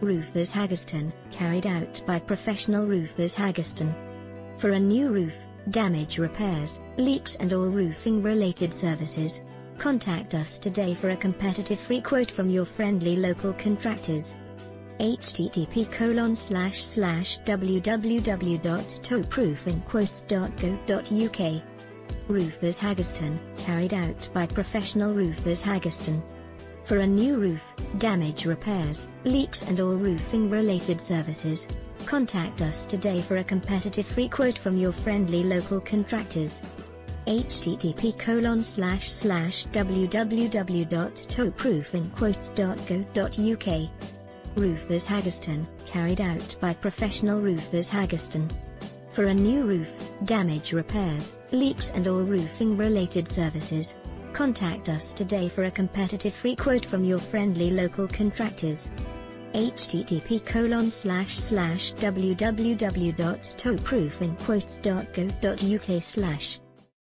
Roofers Haggerston, carried out by professional roofers Haggerston. For a new roof, damage repairs, leaks and all roofing related services. Contact us today for a competitive free quote from your friendly local contractors. http colon slash slash www.toproofingquotes.co.uk Roofers Haggerston, carried out by professional roofers Haggerston. For a new roof, damage repairs, leaks and all roofing related services. Contact us today for a competitive free quote from your friendly local contractors. http colon slash slash www.toproofingquotes.co.uk Roofers Haggerston, carried out by professional roofers Haggerston. For a new roof, damage repairs, leaks and all roofing related services. Contact us today for a competitive free quote from your friendly local contractors. Http colon slash slash www.toproofingquotes.co.uk slash